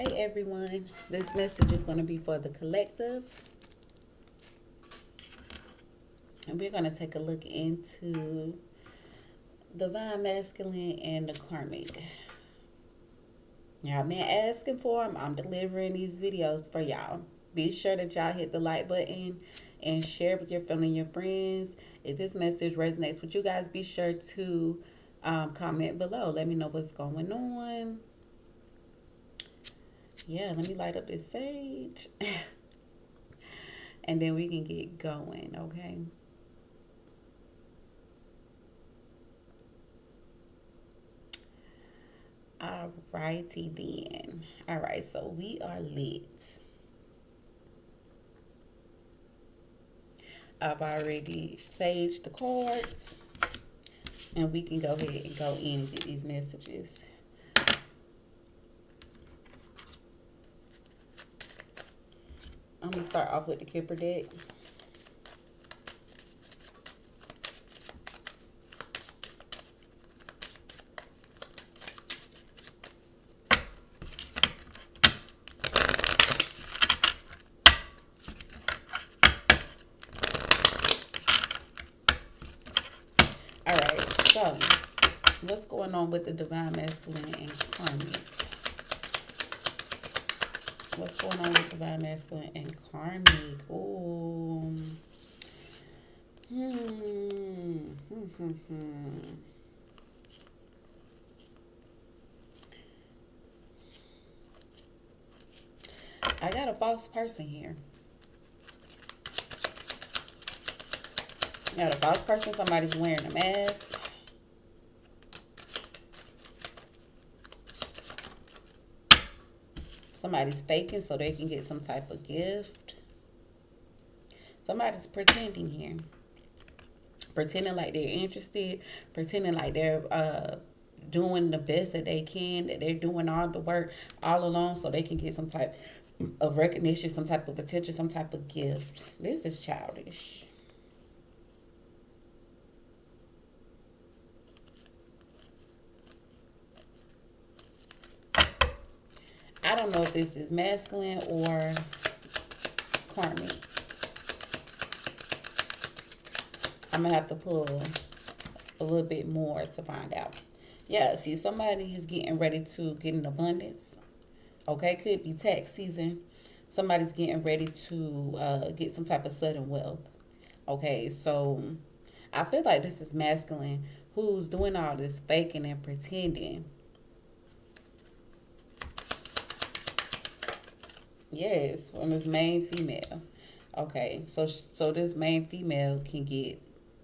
Hey everyone, this message is going to be for the collective. And we're going to take a look into divine masculine and the karmic. Y'all been asking for them. I'm delivering these videos for y'all. Be sure that y'all hit the like button and share with your family and your friends. If this message resonates with you guys, be sure to um, comment below. Let me know what's going on yeah, let me light up this sage. and then we can get going, okay? Alrighty then. Alright, so we are lit. I've already staged the cards. And we can go ahead and go in and get these messages. I'm going to start off with the Kipper deck. Alright, so what's going on with the Divine Masculine and Karmic? What's going on with divine masculine and karmic? Ooh. Hmm. Hmm, hmm. I got a false person here. got a false person. Somebody's wearing a mask. Somebody's faking so they can get some type of gift. Somebody's pretending here. Pretending like they're interested. Pretending like they're uh, doing the best that they can. That they're doing all the work all along so they can get some type of recognition, some type of attention, some type of gift. This is childish. I don't know if this is masculine or karmic. I'm going to have to pull a little bit more to find out. Yeah, see, somebody is getting ready to get an abundance. Okay, could be tax season. Somebody's getting ready to uh, get some type of sudden wealth. Okay, so I feel like this is masculine who's doing all this faking and pretending Yes, from this main female. Okay, so so this main female can get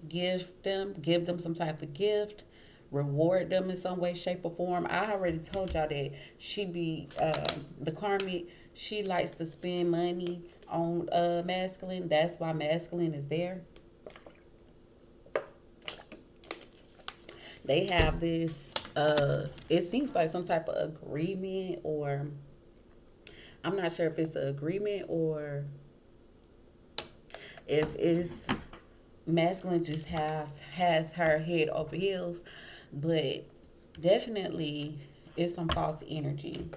give them give them some type of gift, reward them in some way, shape, or form. I already told y'all that she be uh, the karmic. She likes to spend money on uh masculine. That's why masculine is there. They have this. Uh, it seems like some type of agreement or I'm not sure if it's an agreement or if it's masculine just has has her head over heels, but definitely it's some false energy.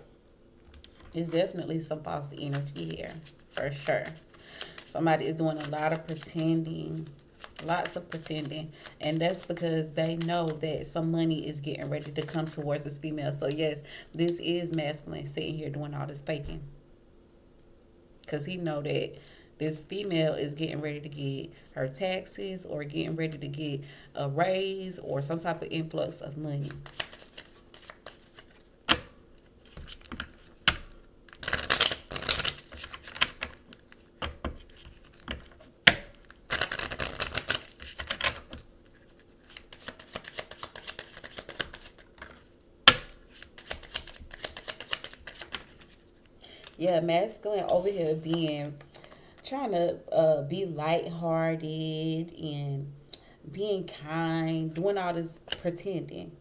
It's definitely some false energy here for sure. Somebody is doing a lot of pretending, lots of pretending, and that's because they know that some money is getting ready to come towards this female. So yes, this is masculine sitting here doing all this faking because he know that this female is getting ready to get her taxes or getting ready to get a raise or some type of influx of money. Yeah, masculine over here being trying to uh, be lighthearted and being kind, doing all this pretending.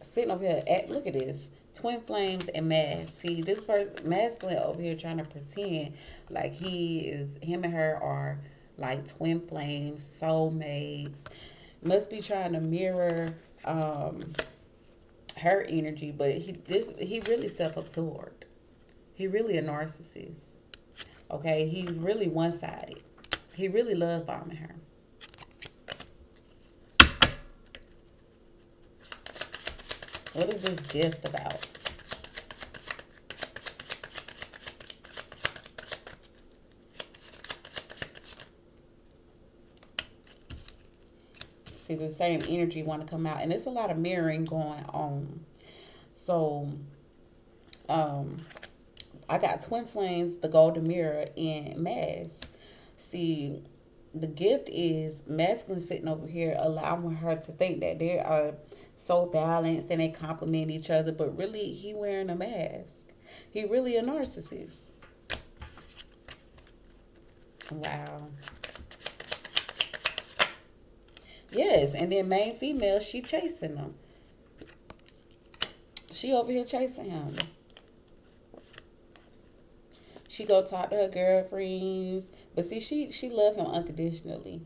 Sitting over here, at, look at this. Twin flames and mask. See, this person, masculine over here trying to pretend like he is, him and her are like twin flames, soulmates. Must be trying to mirror um, her energy, but he this he really self-absorbed. He really a narcissist. Okay, he's really one sided. He really loves bombing her. What is this gift about? See, the same energy want to come out. And it's a lot of mirroring going on. So, um, I got Twin Flames, the Golden Mirror, and Mask. See, the gift is masculine sitting over here allowing her to think that they are so balanced and they complement each other, but really he wearing a mask. He really a narcissist. Wow. Yes, and then main female, she chasing him. She over here chasing him. She go talk to her girlfriends, but see, she she love him unconditionally.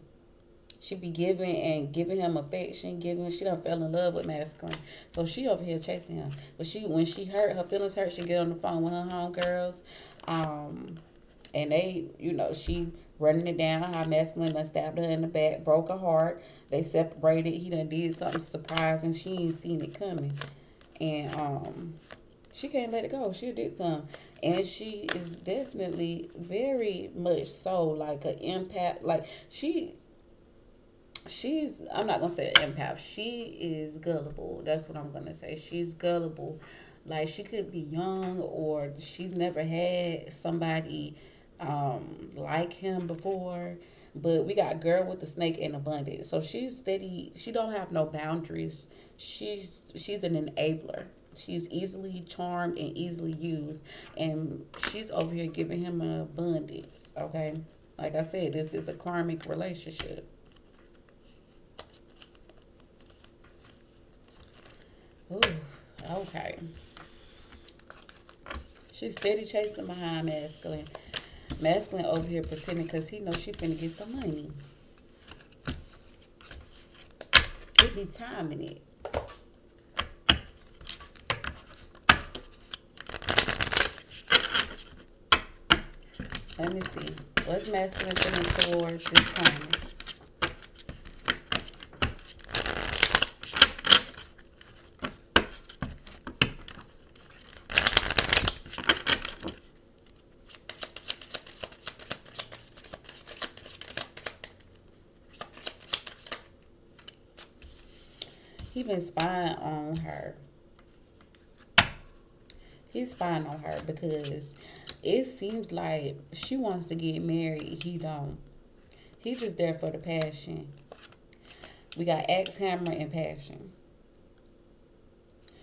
She be giving and giving him affection, giving. She don't fell in love with masculine, so she over here chasing him. But she, when she hurt, her feelings hurt. She get on the phone with her homegirls, um, and they, you know, she running it down. How masculine done stabbed her in the back, broke her heart. They separated. He done did something surprising. She ain't seen it coming, and um, she can't let it go. She did something and she is definitely very much so like an empath like she she's i'm not gonna say an empath she is gullible that's what i'm gonna say she's gullible. Like she could be young or she's never had somebody um like him before but we got girl with the snake in abundance. So she's steady she don't have no boundaries. She's she's an enabler She's easily charmed and easily used. And she's over here giving him an abundance. Okay. Like I said, this is a karmic relationship. Ooh, okay. She's steady chasing behind masculine. Masculine over here pretending because he knows she finna get some money. He be timing it. Let me see. What's masculine feeling towards this time? He's been spying on her. He's spying on her because it seems like she wants to get married. He don't. He's just there for the passion. We got axe hammer and passion.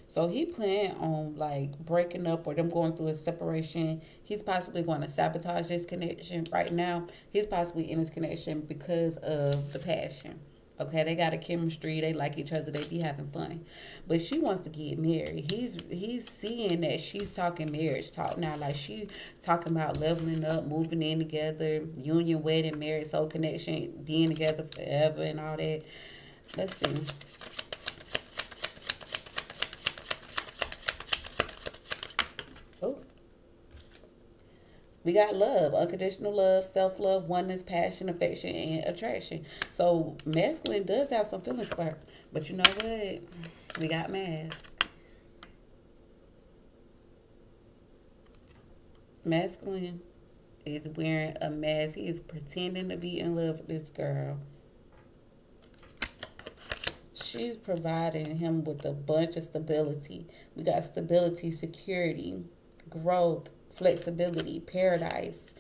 So he plan on like breaking up or them going through a separation. He's possibly going to sabotage this connection right now. He's possibly in this connection because of the passion. Okay, they got a chemistry. They like each other. They be having fun, but she wants to get married. He's he's seeing that she's talking marriage talk now. Like she talking about leveling up, moving in together, union, wedding, marriage, soul connection, being together forever, and all that. Let's see. We got love, unconditional love, self love, oneness, passion, affection, and attraction. So masculine does have some feelings for her. But you know what? We got mask. Masculine is wearing a mask. He is pretending to be in love with this girl. She's providing him with a bunch of stability. We got stability, security, growth, flexibility, paradise.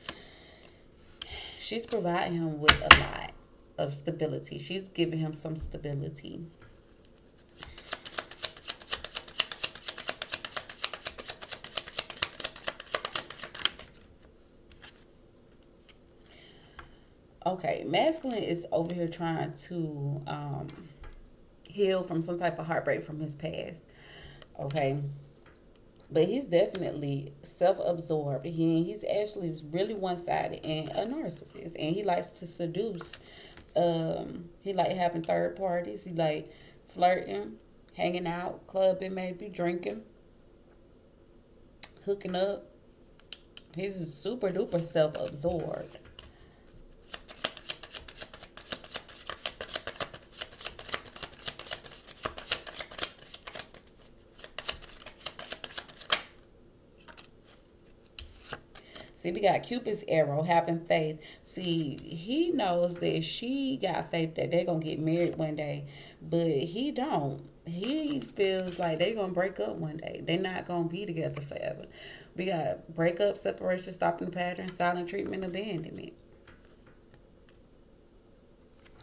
She's providing him with a lot of stability. She's giving him some stability. Okay, masculine is over here trying to um, heal from some type of heartbreak from his past. Okay but he's definitely self-absorbed. He he's actually really one-sided and a narcissist, and he likes to seduce. Um, he like having third parties. He like flirting, hanging out, clubbing, maybe drinking, hooking up. He's super duper self See, we got Cupid's arrow, having faith. See, he knows that she got faith that they're going to get married one day, but he don't. He feels like they're going to break up one day. They're not going to be together forever. We got breakup, separation, stopping the pattern, silent treatment, abandonment.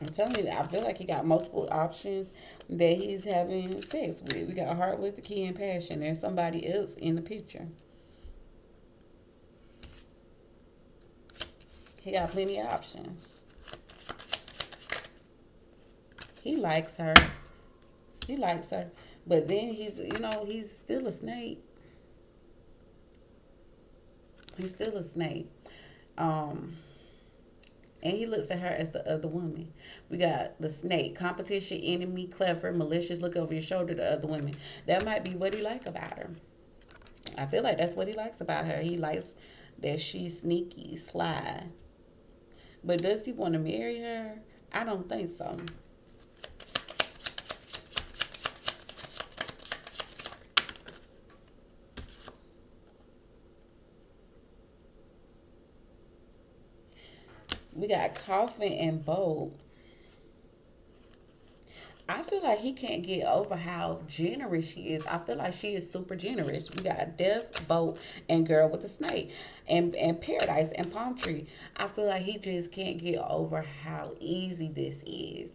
I'm telling you, I feel like he got multiple options that he's having sex with. We got heart with the key and passion. There's somebody else in the picture. He got plenty of options. He likes her. He likes her. But then he's, you know, he's still a snake. He's still a snake. Um, and he looks at her as the other woman. We got the snake, competition, enemy, clever, malicious, look over your shoulder to other women. That might be what he like about her. I feel like that's what he likes about her. He likes that she's sneaky, sly, but does he want to marry her? I don't think so. We got coffin and boat. I feel like he can't get over how generous she is. I feel like she is super generous. We got Death, Boat, and Girl with the Snake, and and Paradise and Palm Tree. I feel like he just can't get over how easy this is,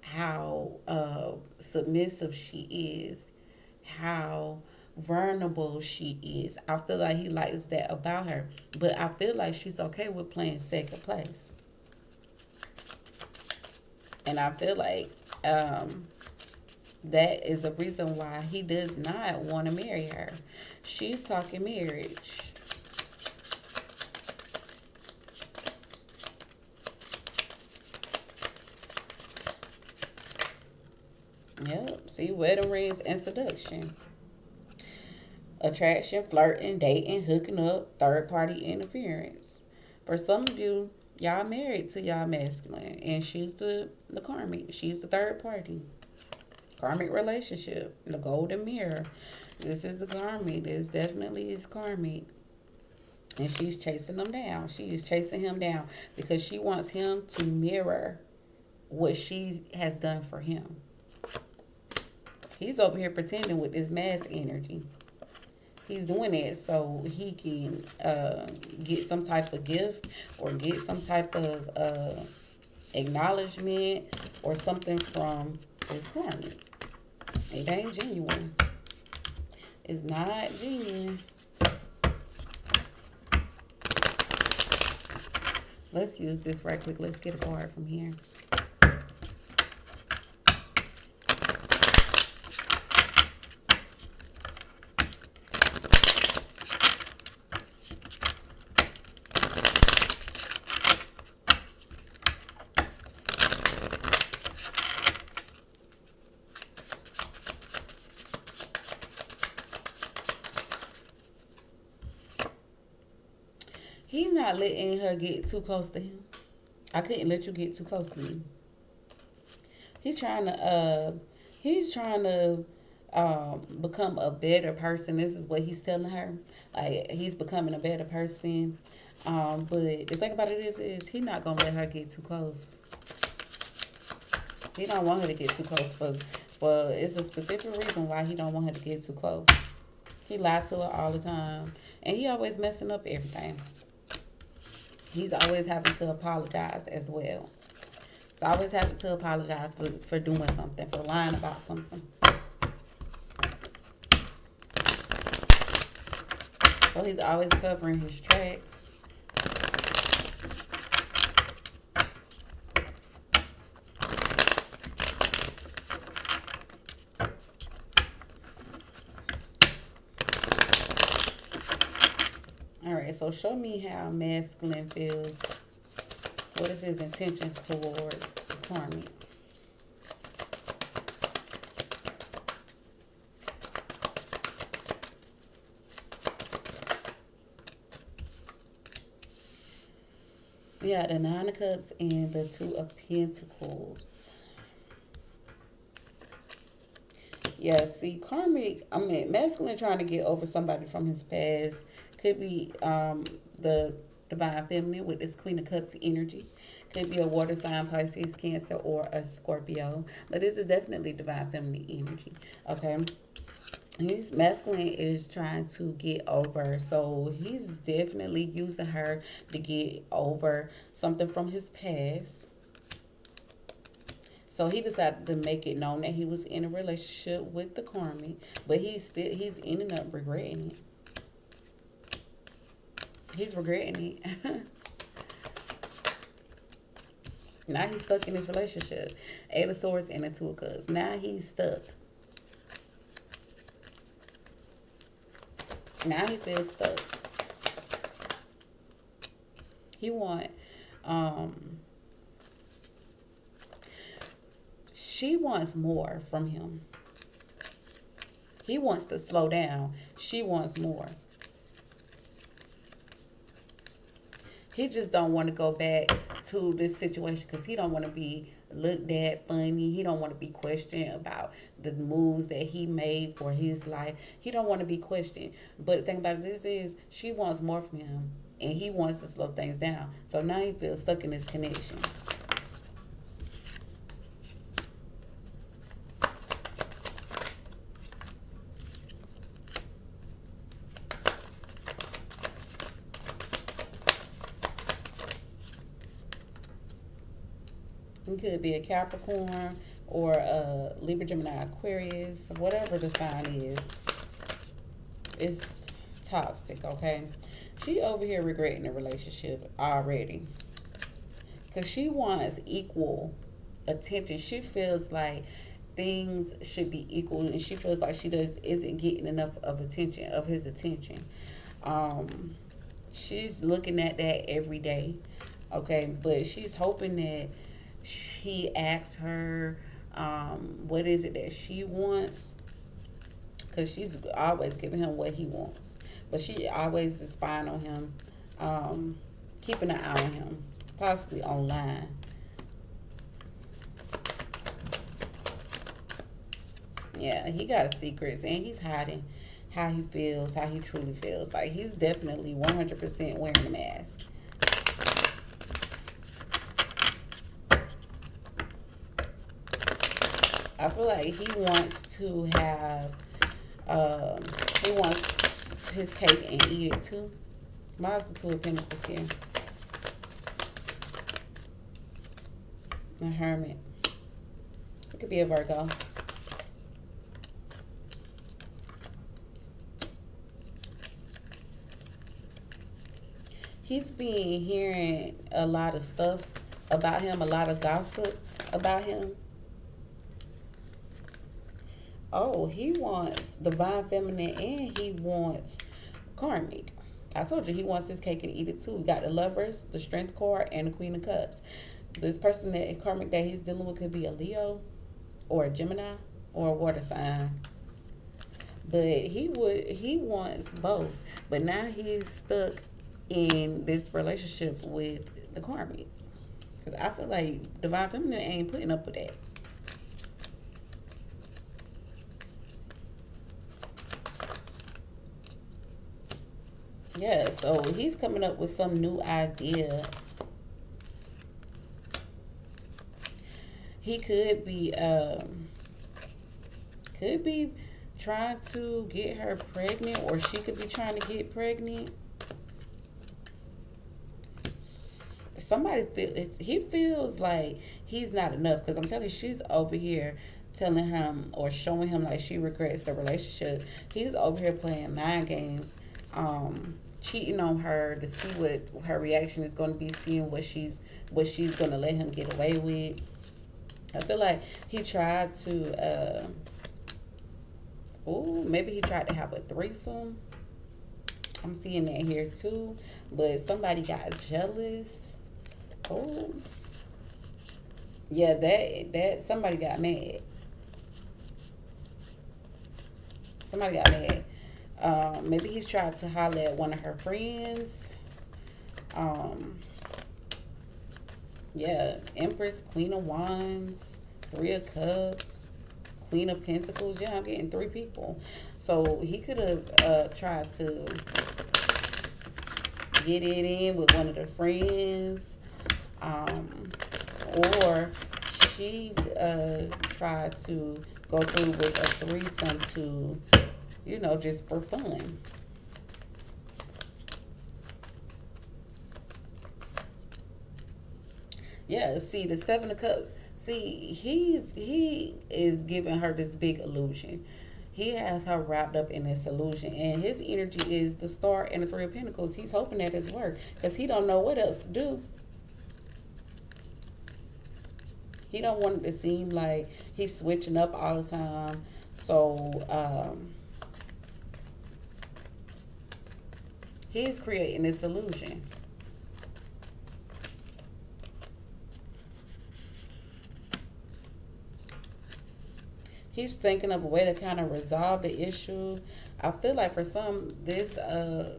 how uh, submissive she is, how vulnerable she is. I feel like he likes that about her, but I feel like she's okay with playing second place. And I feel like um, that is a reason why he does not want to marry her. She's talking marriage. Yep, see, wedding rings and seduction. Attraction, flirting, dating, hooking up, third party interference. For some of you, y'all married to y'all masculine and she's the the karmic. She's the third party. Karmic relationship the golden mirror. This is the karmic. This definitely is karmic. And she's chasing them down. She is chasing him down because she wants him to mirror what she has done for him. He's over here pretending with this mask energy he's doing it so he can uh, get some type of gift or get some type of uh, acknowledgement or something from his karma. It ain't genuine. It's not genuine. Let's use this right quick. Let's get a card from here. He's not letting her get too close to him. I couldn't let you get too close to me. He's trying to uh he's trying to um become a better person. This is what he's telling her. Like he's becoming a better person. Um, but the thing about it is is he's not gonna let her get too close. He don't want her to get too close for for it's a specific reason why he don't want her to get too close. He lied to her all the time. And he always messing up everything he's always having to apologize as well. He's always having to apologize for, for doing something, for lying about something. So he's always covering his tracks. So show me how masculine feels. What is his intentions towards karmic? Yeah, the Nine of Cups and the Two of Pentacles. Yeah, see, karmic, I mean, masculine trying to get over somebody from his past. Could be um, the divine feminine with this Queen of Cups energy. Could be a water sign, Pisces, Cancer, or a Scorpio. But this is definitely divine feminine energy, okay? His masculine is trying to get over. So he's definitely using her to get over something from his past. So he decided to make it known that he was in a relationship with the karmic, but he's still he's ending up regretting it. He's regretting it. now he's stuck in this relationship. Eight of Swords and the Two of Cups. Now he's stuck. Now he feels stuck. He want, um, she wants more from him. He wants to slow down. She wants more. He just don't want to go back to this situation because he don't want to be looked at funny. He don't want to be questioned about the moves that he made for his life. He don't want to be questioned. But the thing about this is she wants more from him and he wants to slow things down. So now he feels stuck in this connection. Could be a Capricorn or a Libra, Gemini, Aquarius, whatever the sign is. It's toxic, okay? She over here regretting the relationship already. Because she wants equal attention. She feels like things should be equal and she feels like she does isn't getting enough of attention of his attention um she's looking at that every day okay but she's hoping that he asks her um, what is it that she wants? Because she's always giving him what he wants. But she always is spying on him um, keeping an eye on him possibly online. Yeah he got secrets and he's hiding how he feels how he truly feels. Like he's definitely 100% wearing a mask I feel like he wants to have, um, he wants his cake and eat it too. Mine's the two of pentacles here. A hermit. It could be a Virgo. He's been hearing a lot of stuff about him, a lot of gossip about him. Oh, he wants divine feminine and he wants karmic. I told you he wants his cake and eat it too. We got the lovers, the strength card, and the queen of cups. This person that karmic that he's dealing with could be a Leo or a Gemini or a water sign. But he would he wants both. But now he's stuck in this relationship with the karmic. Cause I feel like divine feminine ain't putting up with that. Yeah, so he's coming up with some new idea. He could be um could be trying to get her pregnant or she could be trying to get pregnant. Somebody feel he feels like he's not enough because I'm telling you she's over here telling him or showing him like she regrets the relationship. He's over here playing mind games. Um, cheating on her to see what her reaction is going to be, seeing what she's what she's going to let him get away with. I feel like he tried to. Uh, oh, maybe he tried to have a threesome. I'm seeing that here too, but somebody got jealous. Oh, yeah, that that somebody got mad. Somebody got mad. Um, maybe he's tried to holler at one of her friends. Um, Yeah, Empress, Queen of Wands, Three of Cups, Queen of Pentacles. Yeah, I'm getting three people. So he could have uh, tried to get it in with one of the friends. Um, or she uh, tried to go through with a threesome to, you know, just for fun. Yeah, see the seven of cups. See, he's he is giving her this big illusion. He has her wrapped up in this illusion, and his energy is the star and the three of pentacles. He's hoping that it's work because he don't know what else to do. He don't want it to seem like he's switching up all the time. So um, he's creating this illusion. He's thinking of a way to kind of resolve the issue. I feel like for some, this, uh,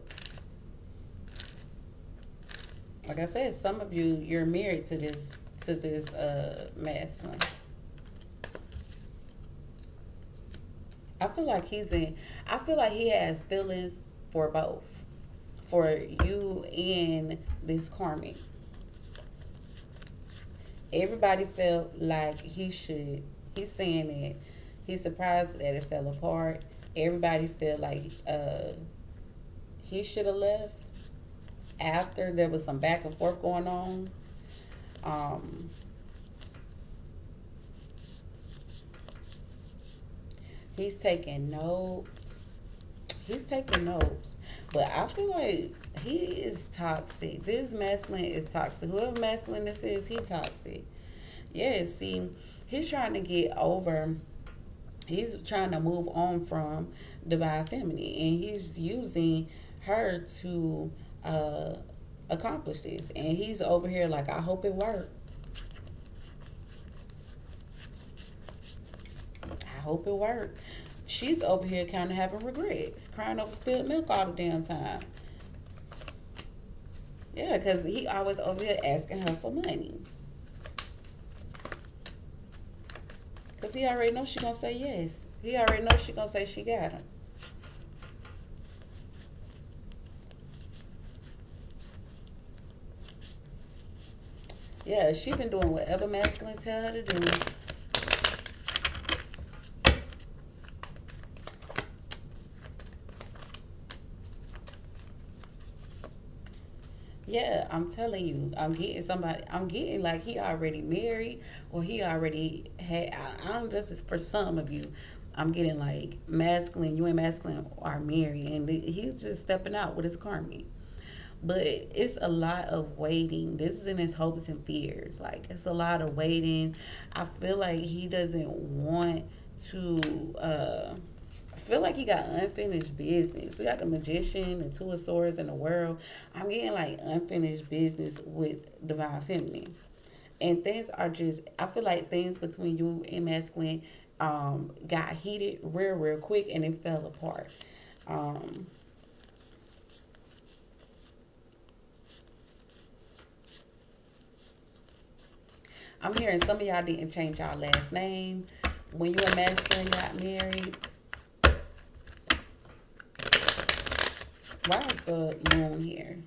like I said, some of you, you're married to this to this uh, masculine. I feel like he's in, I feel like he has feelings for both. For you and this karmic. Everybody felt like he should, he's saying that he's surprised that it fell apart. Everybody felt like uh, he should have left after there was some back and forth going on. Um, he's taking notes. He's taking notes. But I feel like he is toxic. This masculine is toxic. Whoever masculine this is, he toxic. Yeah, see, he's trying to get over he's trying to move on from divine feminine and he's using her to uh accomplish this. And he's over here like, I hope it worked. I hope it worked. She's over here kind of having regrets, crying over spilled milk all the damn time. Yeah, because he always over here asking her for money. Because he already knows she going to say yes. He already knows she going to say she got him. Yeah, she been doing whatever masculine tell her to do. Yeah, I'm telling you, I'm getting somebody. I'm getting like he already married, or he already had. I, I'm just for some of you, I'm getting like masculine. You and masculine are married, and he's just stepping out with his karma but it's a lot of waiting. This is in his hopes and fears. Like it's a lot of waiting. I feel like he doesn't want to. Uh, feel like he got unfinished business. We got the magician, the two of swords, in the world. I'm getting like unfinished business with divine feminine, and things are just. I feel like things between you and masculine um, got heated real, real quick, and it fell apart. Um, I'm hearing some of y'all didn't change y'all last name. When you and masculine got married. Why is the moon here?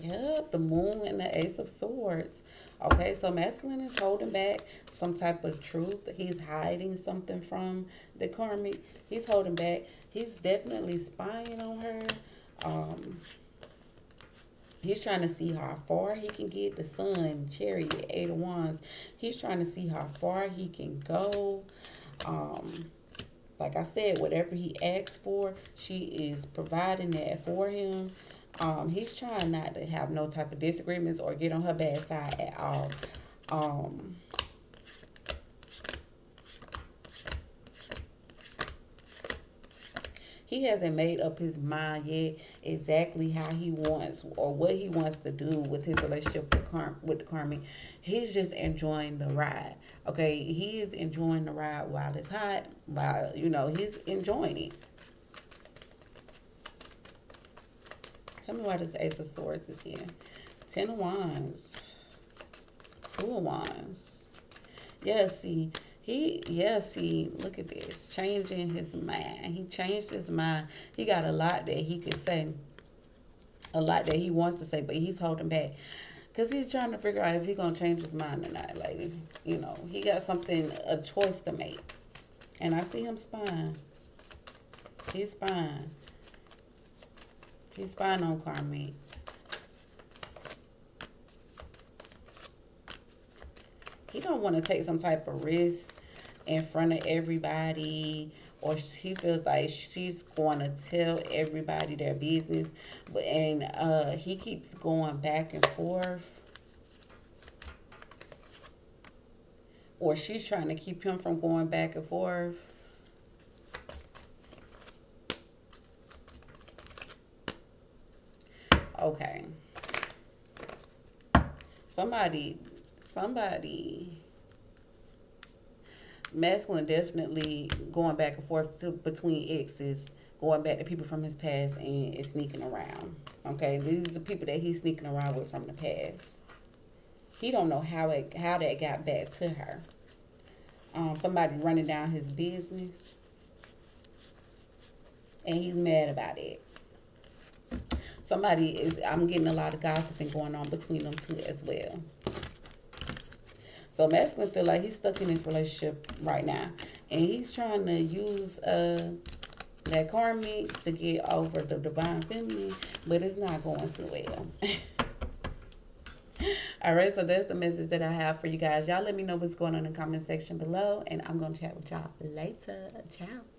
Yep, the moon and the ace of swords. Okay, so masculine is holding back some type of truth. He's hiding something from the karmic. He's holding back. He's definitely spying on her. Um, He's trying to see how far he can get. The sun, chariot, eight of wands. He's trying to see how far he can go. Um, like I said, whatever he asks for, she is providing that for him. Um, he's trying not to have no type of disagreements or get on her bad side at all. Um, he hasn't made up his mind yet exactly how he wants or what he wants to do with his relationship with, Car- with karmic. He's just enjoying the ride. Okay, he is enjoying the ride while it's hot. While you know he's enjoying it. Tell me why this Ace of Swords is here. Ten of Wands. Two of Wands. Yeah, see, he, yeah, see, look at this. Changing his mind. He changed his mind. He got a lot that he could say. A lot that he wants to say, but he's holding back. Because he's trying to figure out if he's going to change his mind or not. Like, you know, he got something, a choice to make. And I see him spying. He's spying. He's spying on Karmic. He don't want to take some type of risk in front of everybody or he feels like she's going to tell everybody their business and uh he keeps going back and forth. Or she's trying to keep him from going back and forth. Okay. Somebody somebody masculine definitely going back and forth to, between exes, going back to people from his past and is sneaking around. Okay, these are people that he's sneaking around with from the past. He don't know how it how that got back to her. Um, somebody running down his business, and he's mad about it. Somebody is. I'm getting a lot of gossiping going on between them two as well. So masculine feel like he's stuck in this relationship right now. And he's trying to use uh that karmic to get over the divine feminine, but it's not going too well. All right, so that's the message that I have for you guys. Y'all let me know what's going on in the comment section below, and I'm going to chat with y'all later. Ciao.